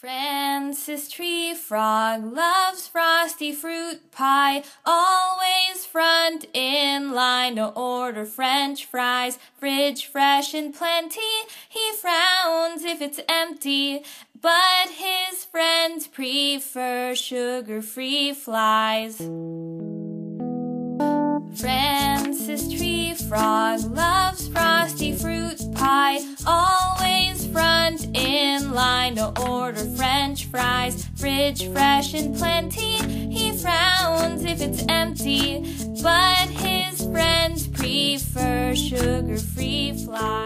Francis Treefrog loves frosty fruit pie, always front in line to order French fries, fridge fresh and plenty. He frowns if it's empty, but his friends prefer sugar-free flies. Francis Treefrog loves frosty fruit pie, line to order French fries, fridge fresh and plenty. He frowns if it's empty, but his friends prefer sugar-free flies.